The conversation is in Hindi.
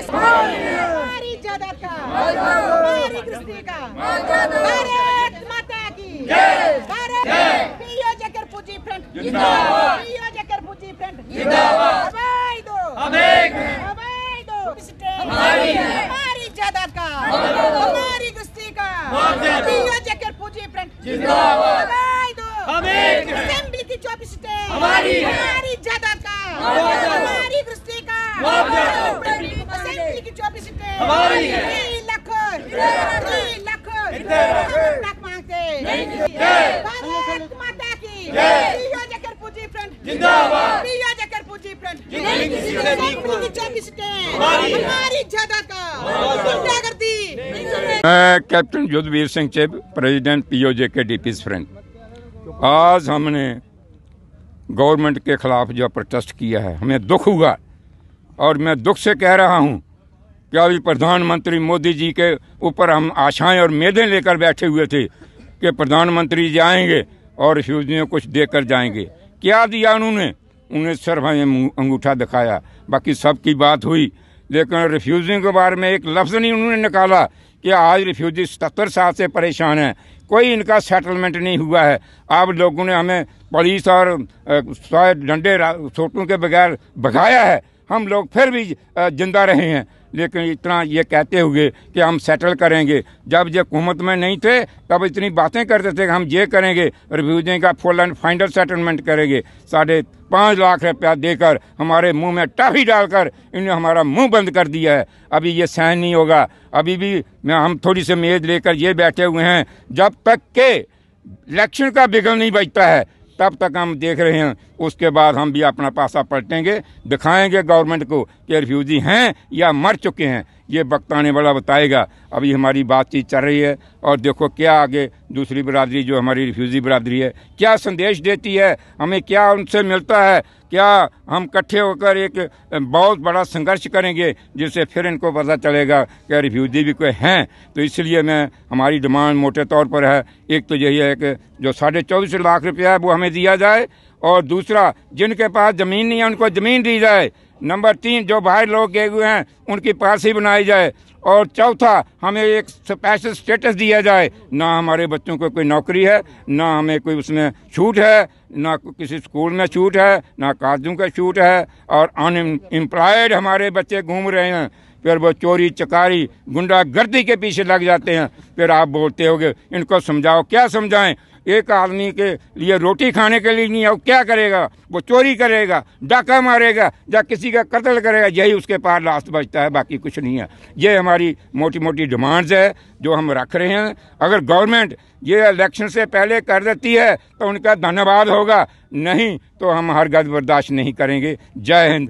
हमारी जायदाद का हमारी गृहस्थी का भारत माता की भारत पियो जकर पूजी फ्रंट पियो जकर पूजी फ्रंट हवाई दो हवाई दो हमारी जायदाद का हमारी गृहस्थी का पियो जकर पूजी फ्रंट हवाई दो असेंबली की चौबीस हमारी हमारी जायदाद का हमारी गृहस्थी का असेंबली की चौबीस स्टेट हमारी तीन लाख तीन लाख हम लाख मांगते भारत माता की पियो जकर पूजी फ्रंट जिंदाबाद। जकर पूजी फ्रंट असेंबली की चौबीस स्टेट हमारी जायदाद का। गुंडागर्दी मैं captain Yudhvir Singh Chib president POJ के डीपीज फ्रेंड। आज हमने गवर्नमेंट के खिलाफ जो प्रोटेस्ट किया है हमें दुख हुआ। और मैं दुख से कह रहा हूँ कि अभी प्रधानमंत्री मोदी जी के ऊपर हम आशाएँ और उम्मीदें लेकर बैठे हुए थे कि प्रधानमंत्री जी आएँगे और रिफ्यूजियों कुछ देकर जाएँगे। क्या दिया उन्होंने? उन्हें सिर्फ़ हमें अंगूठा दिखाया। बाकी सब की बात हुई। लेकिन रिफ्यूजिंग के बारे में एक लफ्ज़ नहीं उन्होंने निकाला कि आज रिफ्यूजी सतर साल से परेशान है। कोई इनका सेटलमेंट नहीं हुआ है। आप लोगों ने हमें पुलिस और डंडे छोटों के बगैर भगाया है। हम लोग फिर भी ज़िंदा रहे हैं। लेकिन इतना ये कहते हुए कि हम सेटल करेंगे। जब ये हुकूमत में नहीं थे, तब इतनी बातें करते थे कि हम ये करेंगे रिफ्यूजियों का फुल एंड फाइनल सेटलमेंट करेंगे। साढ़े पाँच लाख रुपया देकर हमारे मुँह में टाफी डालकर इन्होंने हमारा मुँह बंद कर दिया है। अभी ये सहन नहीं होगा। अभी भी मैं, हम थोड़ी सी मेज लेकर ये बैठे हुए हैं, जब तक के इलेक्शन का बिगल नहीं बचता है तब तक हम देख रहे हैं, उसके बाद हम भी अपना पासा पलटेंगे, दिखाएँगे गवर्नमेंट को कि रिफ्यूजी हैं या मर चुके हैं। ये वक्त आने वाला बताएगा। अभी हमारी बातचीत चल रही है और देखो क्या आगे दूसरी बरादरी जो हमारी रिफ्यूजी बरादरी है, क्या संदेश देती है, हमें क्या उनसे मिलता है, क्या हम इकट्ठे होकर एक बहुत बड़ा संघर्ष करेंगे जिससे फिर इनको पता चलेगा कि रिफ्यूजी भी कोई हैं। तो इसलिए मैं, हमारी डिमांड मोटे तौर पर है, एक तो यही है कि जो साढ़े चौबीस लाख रुपया है वो हमें दिया जाए और दूसरा, जिनके पास ज़मीन नहीं है उनको ज़मीन दी जाए। नंबर तीन, जो बाहर लोग गए हुए हैं, उनकी पॉलिसी बनाई जाए। और चौथा, हमें एक स्पेशल स्टेटस दिया जाए। ना हमारे बच्चों को कोई नौकरी है, ना हमें कोई उसमें छूट है, ना किसी स्कूल में छूट है, ना कागजों का छूट है। और अनएम्प्लॉयड हमारे बच्चे घूम रहे हैं। फिर वो चोरी, चकारी, गुंडागर्दी के पीछे लग जाते हैं। फिर आप बोलते होगे, इनको समझाओ, क्या समझाएँ? एक आदमी के लिए रोटी खाने के लिए नहीं है वो क्या करेगा? वो चोरी करेगा, डाका मारेगा, या किसी का कत्ल करेगा? यही उसके पास लास्ट बचता है, बाकी कुछ नहीं है। ये हमारी मोटी मोटी डिमांड्स है, जो हम रख रहे हैं। अगर गवर्नमेंट ये इलेक्शन से पहले कर देती है तो उनका धन्यवाद होगा। नहीं तो हम हर गद बर्दाश्त नहीं करेंगे। जय हिंद।